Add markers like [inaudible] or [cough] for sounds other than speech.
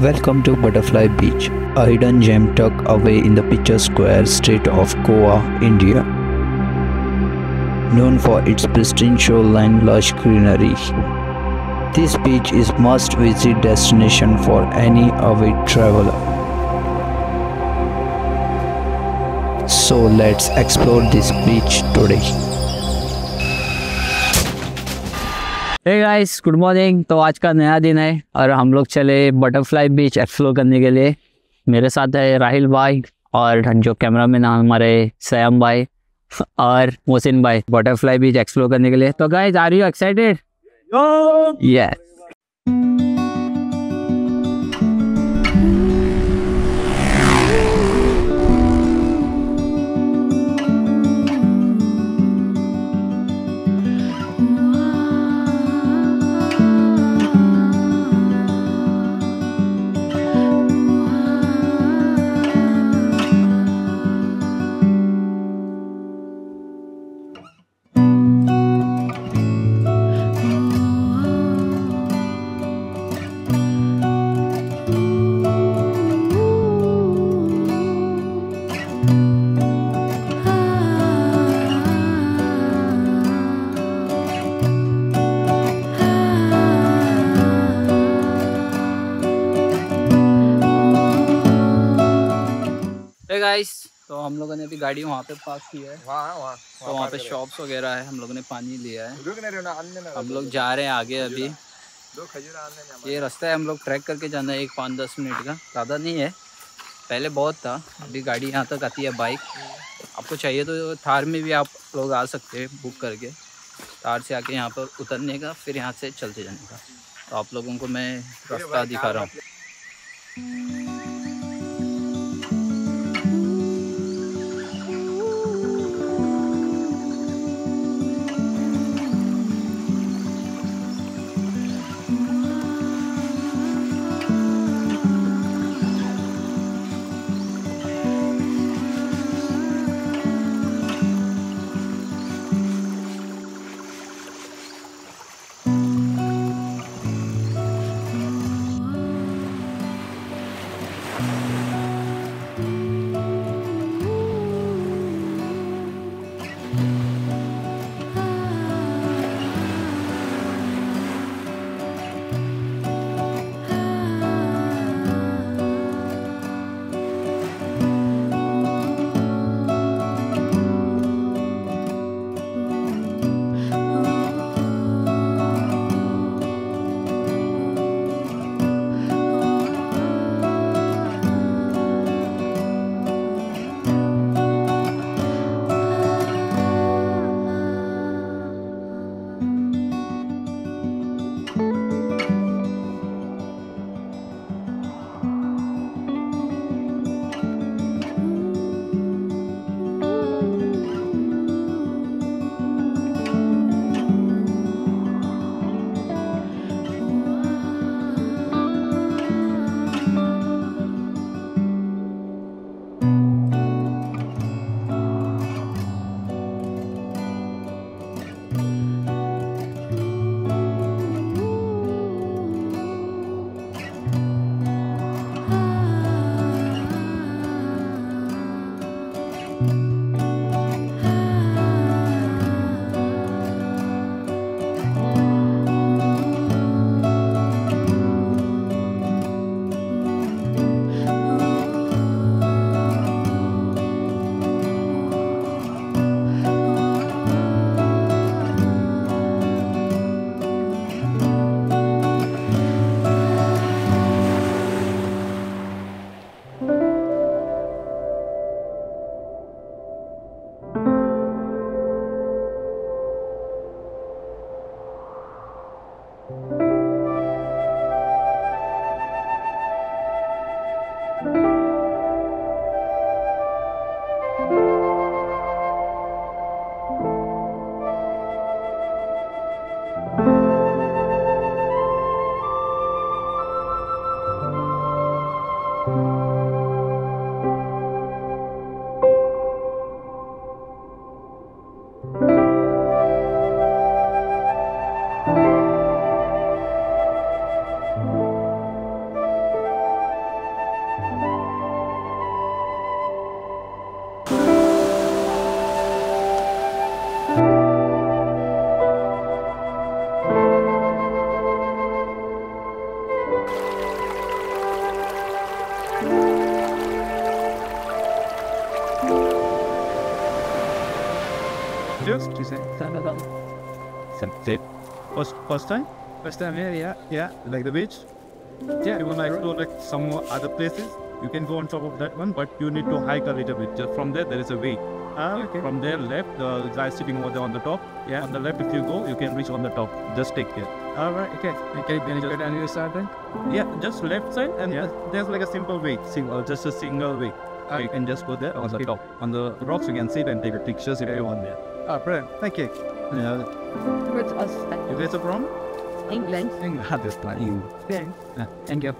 Welcome to Butterfly Beach, a hidden gem tucked away in the picturesque square state of Goa, India. Known for its pristine shoreline, lush greenery, this beach is must-visit destination for any avid traveler. So let's explore this beach today. Hey guys good morning तो आज का नया दिन है और हम लोग चले बटरफ्लाई बीच एक्सप्लोर करने के लिए। मेरे साथ है राहिल भाई और जो कैमरा मैन है हमारे सयाम भाई और मोहसिन भाई बटरफ्लाई बीच एक्सप्लोर करने के लिए। तो guys are you excited yes guys तो हम लोगों ने अभी गाड़ी वहाँ पे पार्क की है। वहाँ वहाँ तो वहाँ पे शॉप्स वगैरह है हम लोगों ने पानी लिया है। हम लोग जा रहे हैं आगे अभी। ये रास्ता है हम लोग ट्रैक करके जाना है एक पाँच दस मिनट का। ज़्यादा नहीं है पहले बहुत था। अभी गाड़ी यहाँ तक आती है बाइक आपको चाहिए तो थार में भी आप लोग आ सकते हैं बुक करके। थार से आके यहाँ पर उतरने का फिर यहाँ से चलते जाने का। तो आप लोगों को मैं रास्ता दिखा रहा हूँ। Pictures? You say? First, first time? First time here, yeah. Yeah, like the beach. Yeah. You wanna explore like some other places? You can go on top of that one, but you need to hike a little bit. Just from there, there is a way. Ah, okay. From there, left, the guy sitting over there on the top. Yeah. On the left, if you go, you can reach on the top. Just take care. All right, okay. Okay, can you go down the other side then? Yeah, just left side, and Yeah. there's like a simple way, single, just a single way. Ah, you can just go there on the top. On the rocks, you can sit and take pictures if you want there. Oh, brilliant. Thank you. Yeah. With us, You guys are from? England. England. [laughs] This time. Yeah. Thank you.